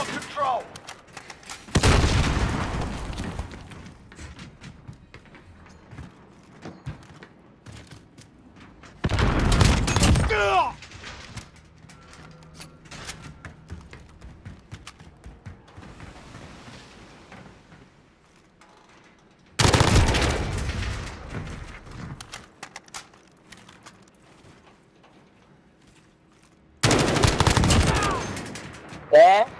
got control. There.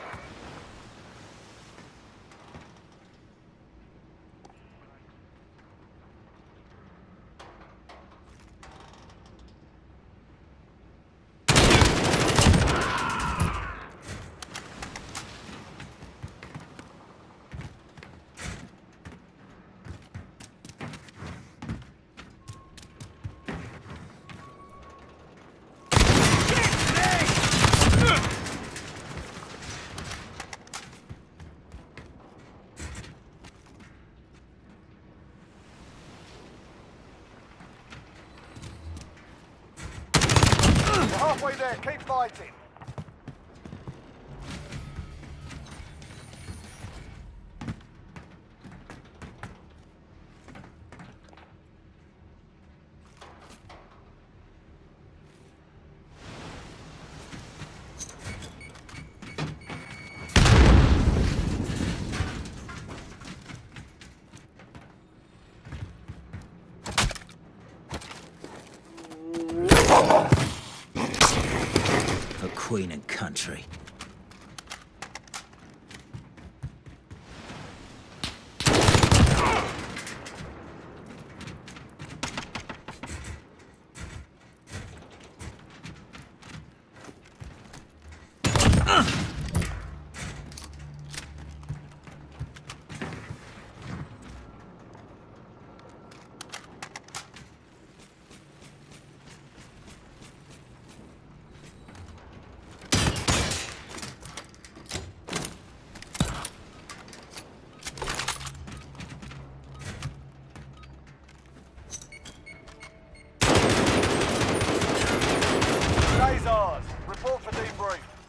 We're halfway there. Keep fighting. Queen and country. Report for debrief.